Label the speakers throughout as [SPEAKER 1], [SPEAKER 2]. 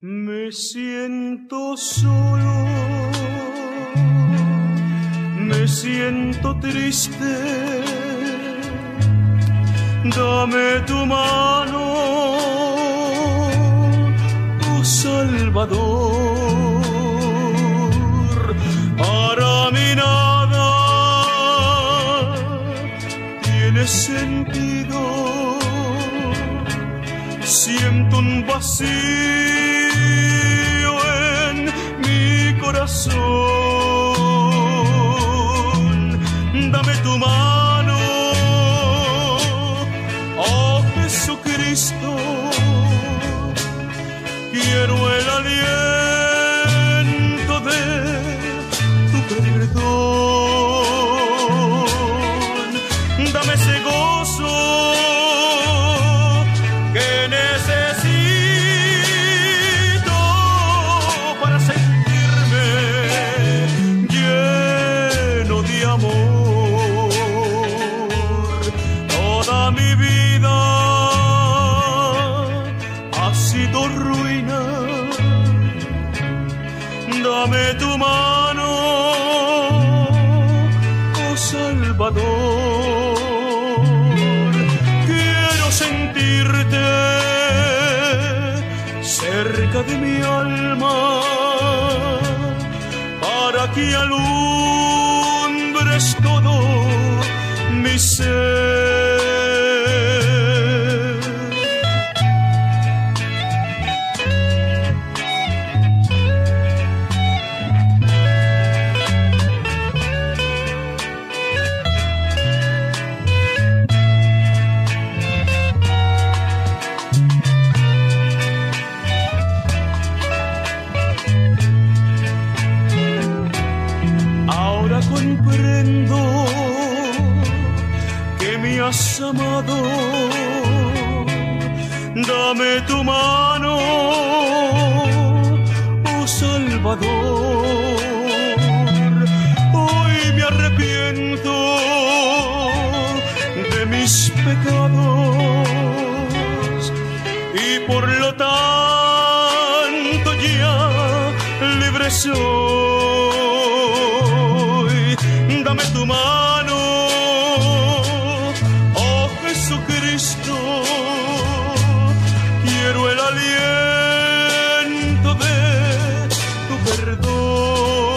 [SPEAKER 1] Me siento solo, me siento triste. Dame tu mano, oh Salvador. Para mí nada tiene sentido. Siento un vacío Dame Toda mi vida ha sido ruina. Dame tu mano, oh Salvador. Quiero sentirte cerca de mi alma para que alumbres todo mi ser. Ahora comprendo que me has amado. Dame tu mano, oh Salvador. Dame tu mano, oh Jesucristo. Quiero el aliento de tu perdón.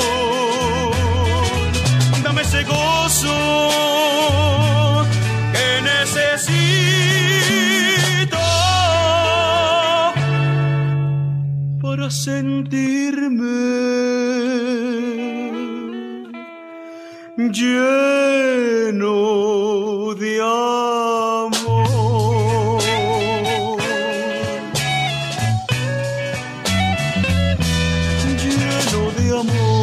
[SPEAKER 1] Dame ese gozo que necesito para sentirme lleno de amor. Lleno de amor.